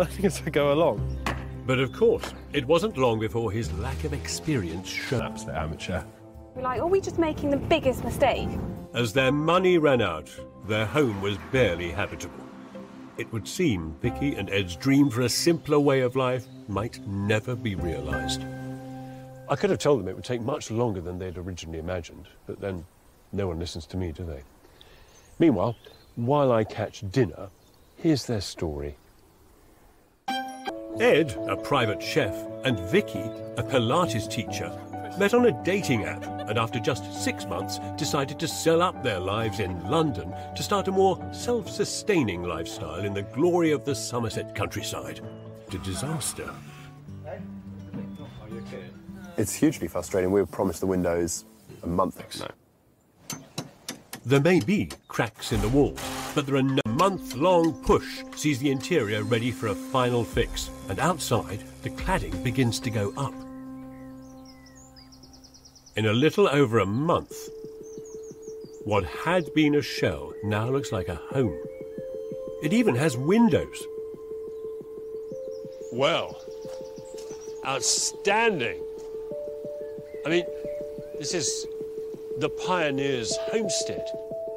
learning as I go along. But of course, it wasn't long before his lack of experience showed. Absolute amateur. We're like, are we just making the biggest mistake? As their money ran out, their home was barely habitable. It would seem Vicky and Ed's dream for a simpler way of life might never be realised. I could have told them it would take much longer than they'd originally imagined, but then no one listens to me, do they? Meanwhile, while I catch dinner, here's their story. Ed, a private chef, and Vicky, a Pilates teacher, met on a dating app and after just six months decided to sell up their lives in London to start a more self-sustaining lifestyle in the glory of the Somerset countryside. A disaster. It's hugely frustrating. We were promised the windows a month ago. There may be cracks in the walls, but there are no month-long push sees the interior ready for a final fix, and outside the cladding begins to go up. In a little over a month, what had been a shell now looks like a home. It even has windows. Well, outstanding. I mean, this is the pioneer's homestead.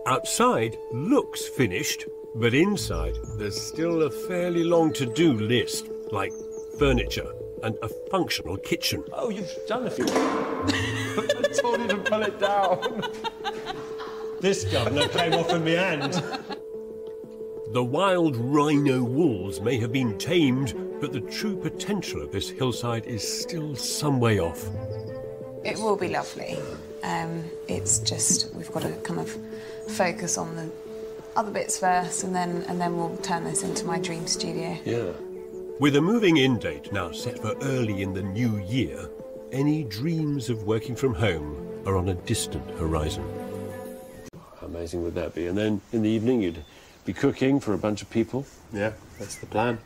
Outside looks finished, but inside there's still a fairly long to-do list, like furniture and a functional kitchen. Oh, you've done a few. I told you to pull it down. This governor came off in my hand. The wild rhino wolves may have been tamed, but the true potential of this hillside is still some way off. It will be lovely. Um, it's just we've got to kind of focus on the other bits first, and then and then we'll turn this into my dream studio. Yeah. With a moving in date now set for early in the new year, any dreams of working from home are on a distant horizon. How amazing would that be? And then in the evening, you'd be cooking for a bunch of people. Yeah, that's the plan.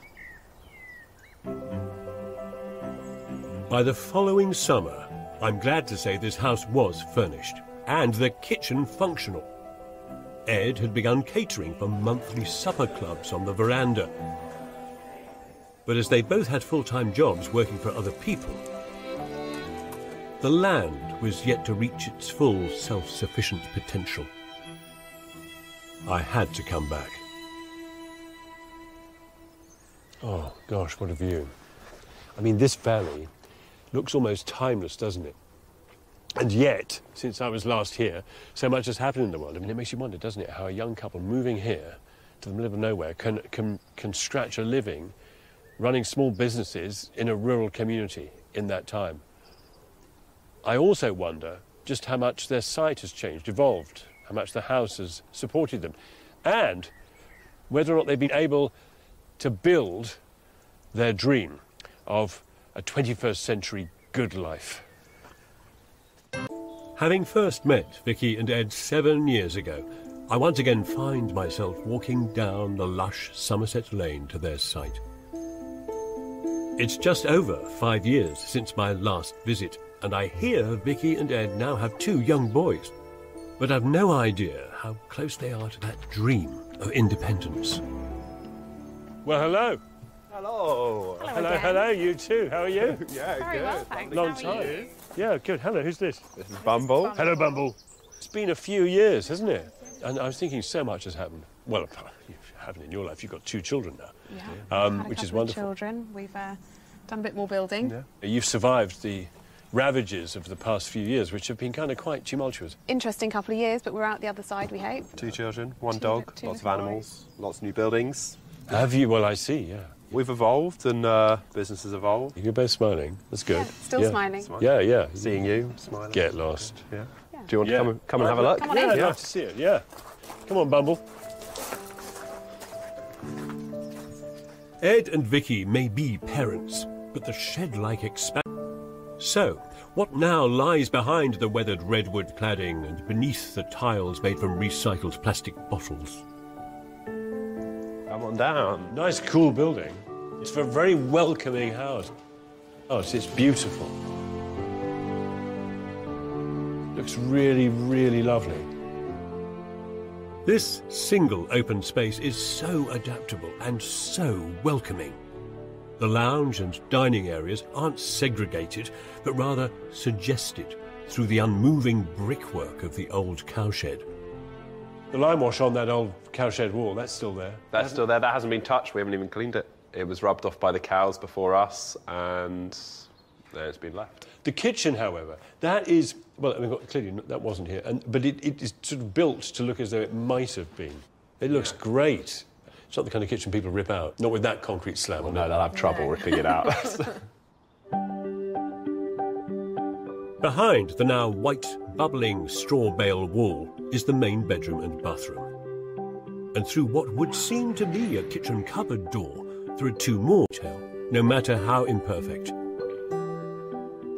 By the following summer, I'm glad to say this house was furnished and the kitchen functional. Ed had begun catering for monthly supper clubs on the veranda. But as they both had full-time jobs working for other people, the land was yet to reach its full self-sufficient potential. I had to come back. Oh, gosh, what a view. I mean, this valley looks almost timeless, doesn't it? And yet, since I was last here, so much has happened in the world. I mean, it makes you wonder, doesn't it, how a young couple moving here to the middle of nowhere can, can, can scratch a living running small businesses in a rural community in that time. I also wonder just how much their site has changed, evolved, how much the house has supported them, and whether or not they've been able to build their dream of a 21st century good life. Having first met Vicky and Ed seven years ago, I once again find myself walking down the lush Somerset Lane to their site. It's just over five years since my last visit, and I hear Vicky and Ed now have two young boys. But I've no idea how close they are to that dream of independence. Well, hello. Hello. Hello, Hello, again. hello, you too. How are you? Yeah, Very good. well, thanks. Long How are time. You? Yeah, good. Hello, who's this? This is Bumble. Hello, Bumble. It's been a few years, hasn't it? And I was thinking so much has happened. Well, you haven't in your life. You've got two children now, Yeah. um, which is couple of wonderful. Children. We've uh, done a bit more building. Yeah. You've survived the ravages of the past few years, which have been kind of quite tumultuous. Interesting couple of years, but we're out the other side. We hope. Two children, one Two dog, two lots of little animals, lots of new buildings. Have you? Well, I see. Yeah. We've evolved and uh, business has evolved. You're both smiling. That's good. Yeah, still smiling. Smiling. Yeah, yeah. Seeing you, smiling. Get lost. Yeah. Yeah. Do you want Yeah. to come, and- come and have a look? Come on yeah, in. I'd love to see it. Yeah. Come on, Bumble. Ed and Vicky may be parents, but the shed-like expanse. So, what now lies behind the weathered redwood cladding and beneath the tiles made from recycled plastic bottles? Come on down. Nice, cool building. It's a very welcoming house. Oh, it's, it's beautiful. Looks really, really lovely. This single open space is so adaptable and so welcoming. The lounge and dining areas aren't segregated, but rather suggested through the unmoving brickwork of the old cowshed. The lime wash on that old cowshed wall, that's still there. That's still there. That hasn't been touched. We haven't even cleaned it. It was rubbed off by the cows before us, and there it's been left. The kitchen, however, that is, well, I mean, clearly that wasn't here, and, but it, it is sort of built to look as though it might have been. It looks great. It's not the kind of kitchen people rip out, not with that concrete slab on No, they'll have trouble ripping it out. Behind the now white, bubbling straw bale wall is the main bedroom and bathroom. And through what would seem to be a kitchen cupboard door, there are two more tell, no matter how imperfect.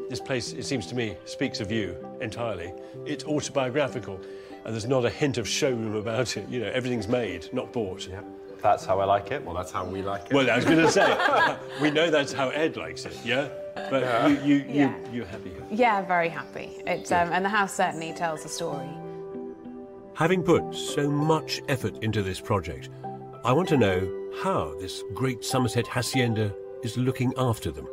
This place, it seems to me, speaks of you entirely. It's autobiographical, and there's not a hint of showroom about it. You know, everything's made, not bought. Yeah. That's how I like it. Well, that's how we like it. Well, I was going to say, we know that's how Ed likes it, yeah? But you, you, Yeah. you, you're happy. Yeah, very happy. It's um, and the house certainly tells a story. Having put so much effort into this project, I want to know how this great Somerset hacienda is looking after them.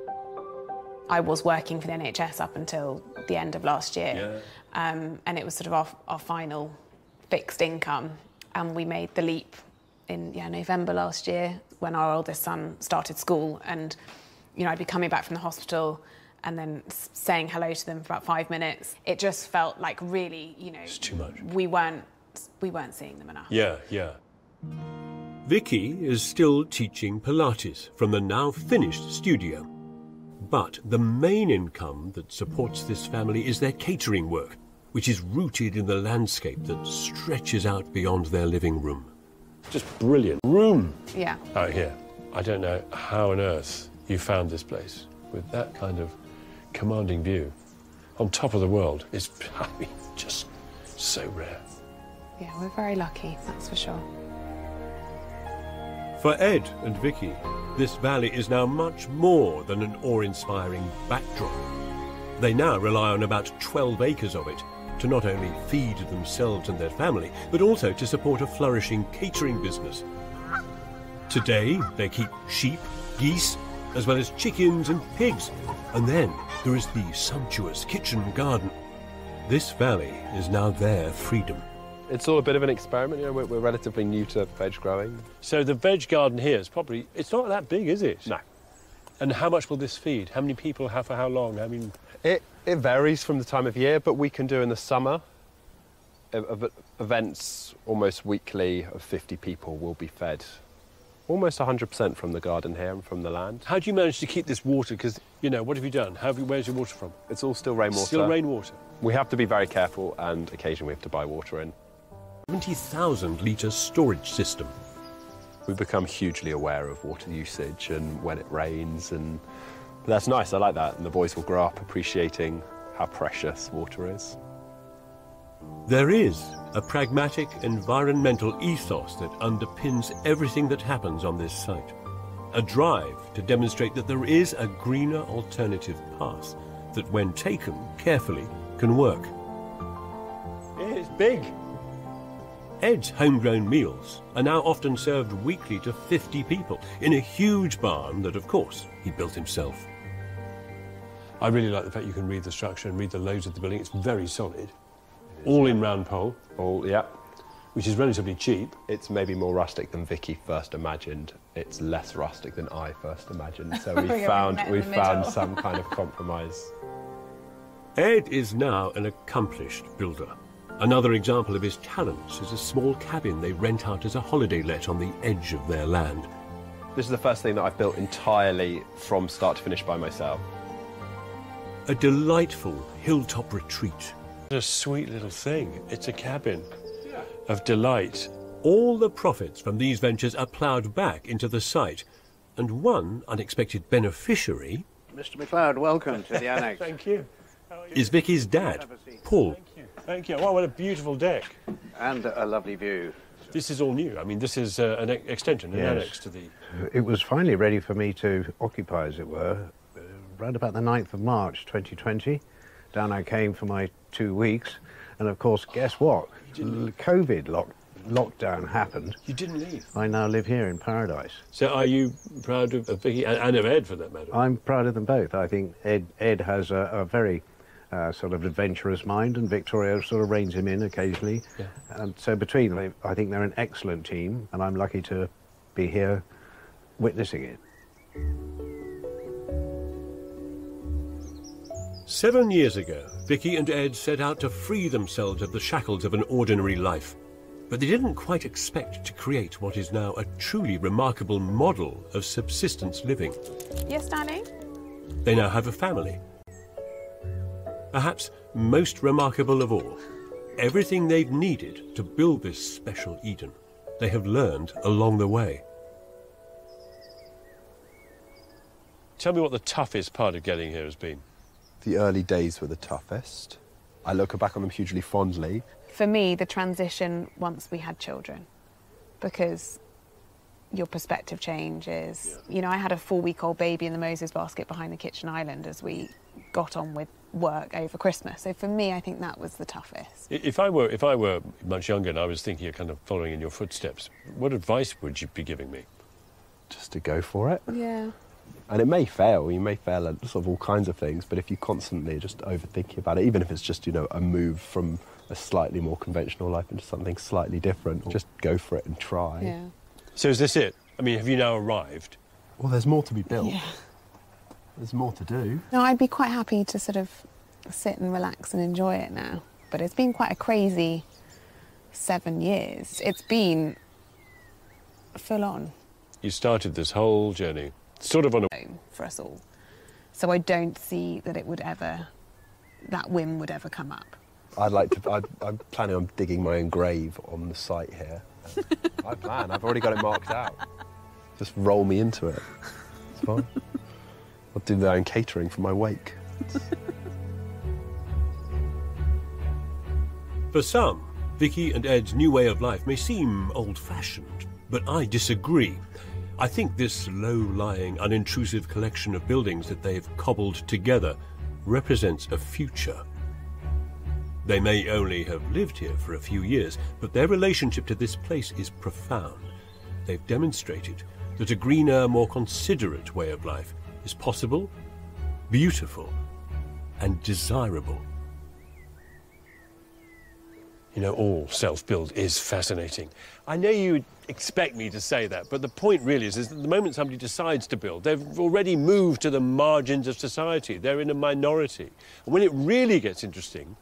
I was working for the NHS up until the end of last year, um, and it was sort of our, our final fixed income. And we made the leap in yeah, November last year when our oldest son started school, and you know I'd be coming back from the hospital and then saying hello to them for about five minutes. It just felt like really, you know, It's too much. we weren't we weren't seeing them enough. Yeah, yeah. Vicky is still teaching Pilates from the now finished studio. But the main income that supports this family is their catering work, which is rooted in the landscape that stretches out beyond their living room. Just brilliant room Yeah. out here. I don't know how on earth you found this place with that kind of commanding view on top of the world. It's I mean, just so rare. Yeah, we're very lucky, that's for sure. For Ed and Vicky, this valley is now much more than an awe-inspiring backdrop. They now rely on about 12 acres of it to not only feed themselves and their family, but also to support a flourishing catering business. Today, they keep sheep, geese, as well as chickens and pigs. And then there is the sumptuous kitchen garden. This valley is now their freedom. It's all a bit of an experiment. You know, we're, we're relatively new to veg growing. So the veg garden here is probably, it's not that big, is it? No. And how much will this feed? How many people, how, for how long? I mean, It, it varies from the time of year, but we can do in the summer ev- ev- events almost weekly of 50 people will be fed. Almost 100% from the garden here and from the land. how do you manage to keep this water? Because, you know, what have you done? How have you, where's your water from? It's all still rainwater. Still rainwater. We have to be very careful, and occasionally we have to buy water in. 70,000 litre storage system. We've become hugely aware of water usage and when it rains, and that's nice. I like that, and the boys will grow up appreciating how precious water is. There is a pragmatic environmental ethos that underpins everything that happens on this site. A drive to demonstrate that there is a greener alternative path that, when taken carefully, can work. It's big. Ed's homegrown meals are now often served weekly to 50 people in a huge barn that, of course, he built himself. I really like the fact you can read the structure and read the loads of the building. It's very solid. All in round pole, All, yeah, which is relatively cheap. it's maybe more rustic than Vicky first imagined. It's less rustic than I first imagined. So we Yeah, found we found middle. some kind of compromise. Ed is now an accomplished builder. Another example of his talents is a small cabin they rent out as a holiday let on the edge of their land. This is the first thing that I've built entirely from start to finish by myself. A delightful hilltop retreat. What a sweet little thing. It's a cabin of delight. All the profits from these ventures are ploughed back into the site, and one unexpected beneficiary Mr. McCloud, welcome to the annex. Thank you. is Vicky's dad, Paul. Thank you. Wow, what a beautiful deck. and a lovely view. This is all new. I mean, this is uh, an ex- extension, an Yes. annex to the. It was finally ready for me to occupy, as it were, uh, round about the 9th of March 2020. Down I came for my two weeks, and of course, guess what? COVID locked lockdown happened, You didn't leave. I now live here in paradise. So are you proud of, of Vicky and, and of Ed for that matter? I'm proud of them both. I think Ed, Ed has a, a very uh, sort of adventurous mind, and Victoria sort of reins him in occasionally. Yeah. And so between them, I think they're an excellent team, and I'm lucky to be here witnessing it. Seven years ago, Vicky and Ed set out to free themselves of the shackles of an ordinary life. But they didn't quite expect to create what is now a truly remarkable model of subsistence living. Yes, darling? They now have a family. Perhaps most remarkable of all, everything they've needed to build this special Eden, they have learned along the way. Tell me what the toughest part of getting here has been. The early days were the toughest. I look back on them hugely fondly. For me, the transition once we had children, because your perspective changes. You know, I had a four week old baby in the Moses basket behind the kitchen island as we got on with work over Christmas. So for me, I think that was the toughest. If I were if I were much younger and I was thinking of kind of following in your footsteps, what advice would you be giving me? Just to go for it. Yeah. And it may fail. You may fail at sort of all kinds of things. But if you constantly just overthinking about it, even if it's just you know a move from a slightly more conventional life into something slightly different, just go for it and try. Yeah. So is this it? I mean, have you now arrived? Well, there's more to be built. Yeah. There's more to do. No, I'd be quite happy to sort of sit and relax and enjoy it now. But it's been quite a crazy seven years. It's been full on You started this whole journey sort of on a home for us all. So I don't see that it would ever, that whim would ever come up. I'd like to. I'd, I'm planning on digging my own grave on the site here. I plan. I've already got it marked out. Just roll me into it. It's fine. I'll do their own catering for my wake. For some, Vicky and Ed's new way of life may seem old fashioned, but I disagree. I think this low lying, unintrusive collection of buildings that they've cobbled together represents a future. They may only have lived here for a few years, but their relationship to this place is profound. They've demonstrated that a greener, more considerate way of life is possible, beautiful, and desirable. You know, all self-build is fascinating. I know you expect me to say that, but the point really is, is that the moment somebody decides to build, they've already moved to the margins of society. They're in a minority. And when it really gets interesting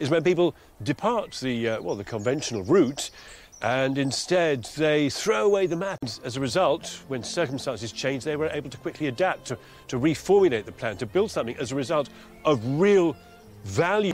is when people depart the, uh, well, the conventional route and instead they throw away the map. As a result, when circumstances change, they were able to quickly adapt, to, to reformulate the plan, to build something as a result of real value.